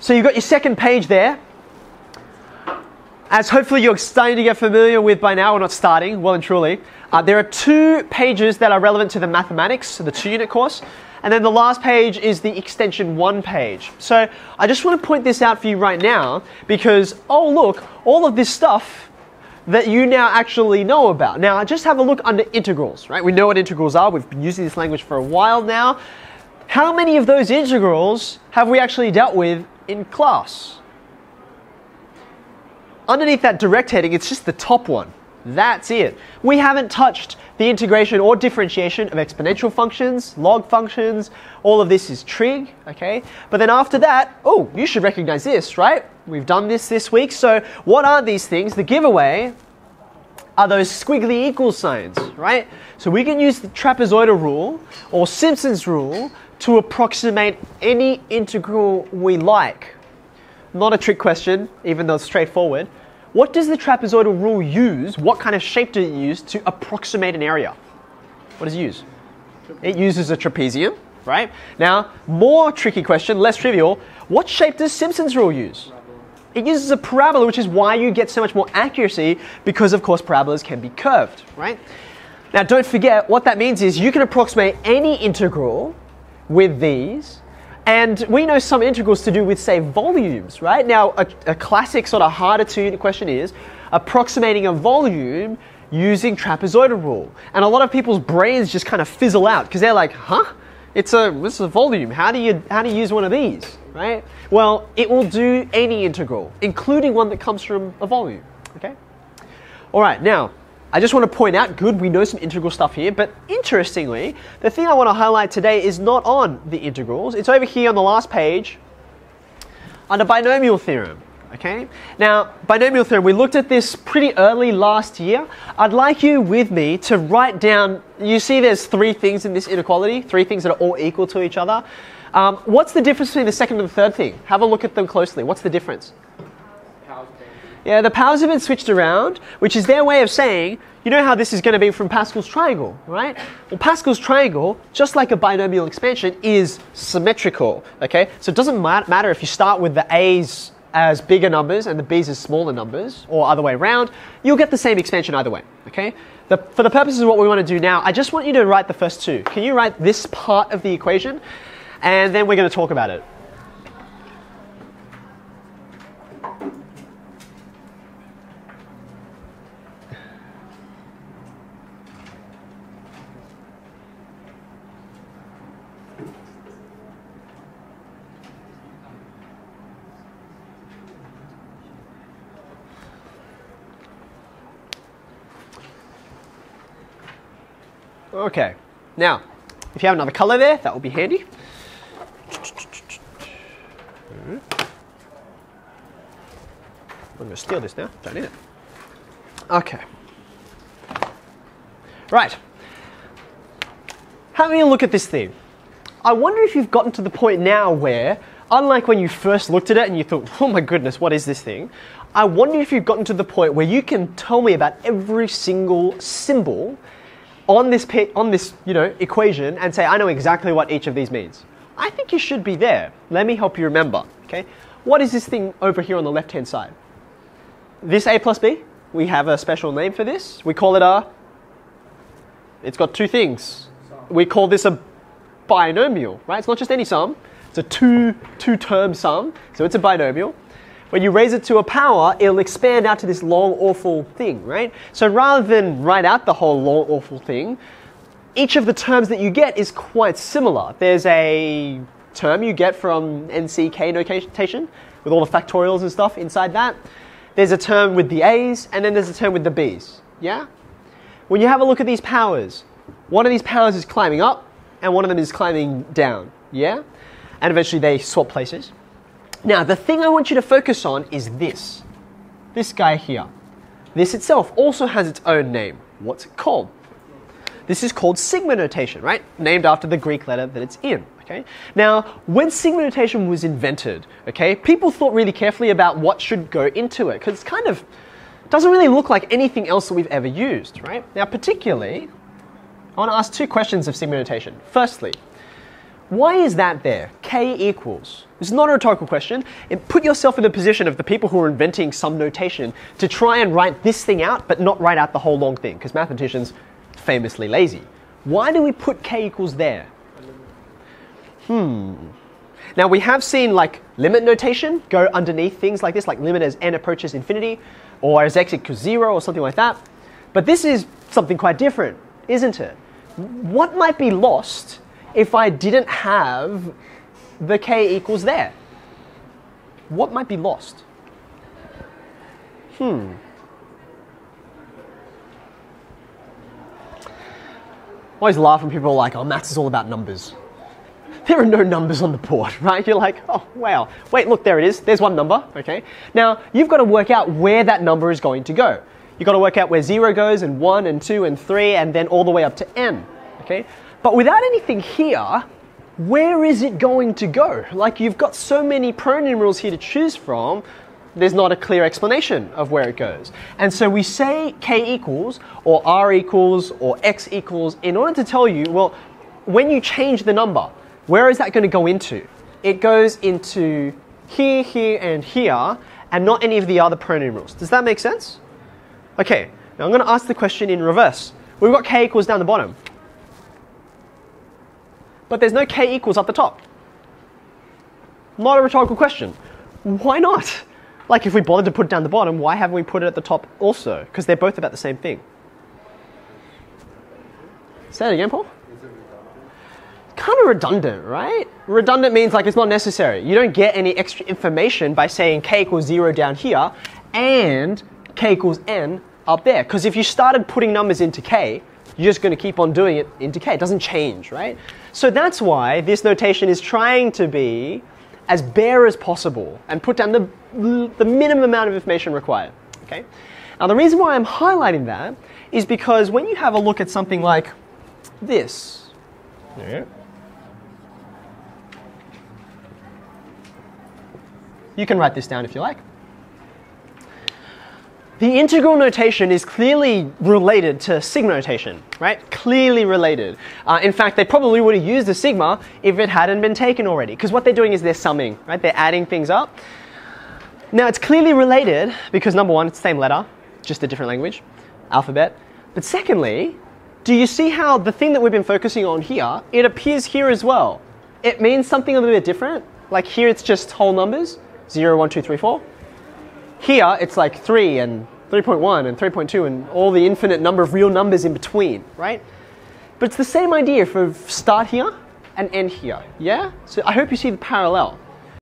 So you've got your second page there. As hopefully you're starting to get familiar with by now, we're not starting, well and truly. Uh, there are two pages that are relevant to the mathematics, the two unit course. And then the last page is the extension one page. So I just want to point this out for you right now because, oh, look, all of this stuff that you now actually know about. Now, just have a look under integrals, right? We know what integrals are. We've been using this language for a while now. How many of those integrals have we actually dealt with in class? Underneath that direct heading, it's just the top one. That's it. We haven't touched the integration or differentiation of exponential functions, log functions, all of this is trig, okay? But then after that, oh, you should recognize this, right? We've done this this week. So what are these things? The giveaway are those squiggly equal signs, right? So we can use the trapezoidal rule or Simpson's rule to approximate any integral we like. Not a trick question, even though it's straightforward. What does the trapezoidal rule use? What kind of shape does it use to approximate an area? What does it use? It uses a trapezium, right? Now, more tricky question, less trivial. What shape does Simpson's rule use? It uses a parabola, which is why you get so much more accuracy because, of course, parabolas can be curved, right? Now, don't forget, what that means is you can approximate any integral with these and we know some integrals to do with, say, volumes, right? Now, a, a classic sort of harder two unit question is approximating a volume using trapezoidal rule. And a lot of people's brains just kind of fizzle out because they're like, huh? It's a, this is a volume. How do, you, how do you use one of these, right? Well, it will do any integral, including one that comes from a volume, okay? All right, now, I just want to point out, good, we know some integral stuff here, but interestingly, the thing I want to highlight today is not on the integrals. It's over here on the last page under binomial theorem. Okay, now binomial theorem, we looked at this pretty early last year. I'd like you with me to write down, you see there's three things in this inequality, three things that are all equal to each other. Um, what's the difference between the second and the third thing? Have a look at them closely. What's the difference? Yeah, the powers have been switched around, which is their way of saying, you know how this is going to be from Pascal's triangle, right? Well, Pascal's triangle, just like a binomial expansion, is symmetrical, okay? So it doesn't matter if you start with the a's as bigger numbers and the b's as smaller numbers, or other way around, you'll get the same expansion either way, okay? The, for the purposes of what we want to do now, I just want you to write the first two. Can you write this part of the equation? And then we're going to talk about it. Okay, now, if you have another color there, that will be handy. I'm going to steal this now, don't need it. Okay. Right. Having a look at this thing, I wonder if you've gotten to the point now where, unlike when you first looked at it and you thought, oh my goodness, what is this thing? I wonder if you've gotten to the point where you can tell me about every single symbol on this, on this you know, equation and say, I know exactly what each of these means. I think you should be there. Let me help you remember. Okay? What is this thing over here on the left-hand side? This a plus b, we have a special name for this. We call it a, it's got two things. We call this a binomial, right? It's not just any sum. It's a two, two-term sum, so it's a binomial. When you raise it to a power, it'll expand out to this long, awful thing, right? So rather than write out the whole long, awful thing, each of the terms that you get is quite similar. There's a term you get from NCK notation with all the factorials and stuff inside that. There's a term with the A's, and then there's a term with the B's. Yeah? When you have a look at these powers, one of these powers is climbing up, and one of them is climbing down. Yeah? And eventually they swap places. Now, the thing I want you to focus on is this. This guy here. This itself also has its own name. What's it called? This is called sigma notation, right? Named after the Greek letter that it's in. Okay. Now, when sigma notation was invented, okay, people thought really carefully about what should go into it because it's kind of doesn't really look like anything else that we've ever used, right? Now, particularly, I want to ask two questions of sigma notation. Firstly, Why is that there? K equals. It's not a rhetorical question. And put yourself in the position of the people who are inventing some notation to try and write this thing out, but not write out the whole long thing, because mathematicians famously lazy. Why do we put k equals there? Hmm. Now we have seen like limit notation go underneath things like this, like limit as n approaches infinity, or as x equals zero, or something like that. But this is something quite different, isn't it? What might be lost if I didn't have the k equals there? What might be lost? Hmm. I always laugh when people are like, oh, maths is all about numbers. There are no numbers on the board, right? You're like, oh, wow. Wait, look, there it is. There's one number, okay? Now, you've got to work out where that number is going to go. You've got to work out where 0 goes, and 1, and 2, and 3, and then all the way up to n, okay? But without anything here, where is it going to go? Like, you've got so many pronumerals here to choose from, there's not a clear explanation of where it goes. And so we say k equals, or r equals, or x equals, in order to tell you, well, when you change the number, where is that going to go into? It goes into here, here, and here, and not any of the other pronumerals. Does that make sense? Okay, now I'm going to ask the question in reverse. We've got k equals down the bottom. But there's no k equals up the top. Not a rhetorical question. Why not? Like, if we bothered to put it down the bottom, why haven't we put it at the top also? Because they're both about the same thing. Say it again, Paul? Kind of redundant, right? Redundant means like it's not necessary. You don't get any extra information by saying k equals 0 down here and k equals n up there. Because if you started putting numbers into k, you're just going to keep on doing it into k. It doesn't change, right? So that's why this notation is trying to be as bare as possible and put down the, the minimum amount of information required. Okay? Now, the reason why I'm highlighting that is because when you have a look at something like this, you can write this down if you like. The integral notation is clearly related to sigma notation, right? Clearly related. Uh, in fact, they probably would have used the sigma if it hadn't been taken already, because what they're doing is they're summing, right? They're adding things up. Now, it's clearly related because number one, it's the same letter, just a different language, alphabet. But secondly, do you see how the thing that we've been focusing on here, it appears here as well? It means something a little bit different. Like here, it's just whole numbers, 0, 1, 2, 3, 4. Here, it's like 3 and 3.1 and 3.2 and all the infinite number of real numbers in between, right? But it's the same idea for start here and end here, yeah? So I hope you see the parallel.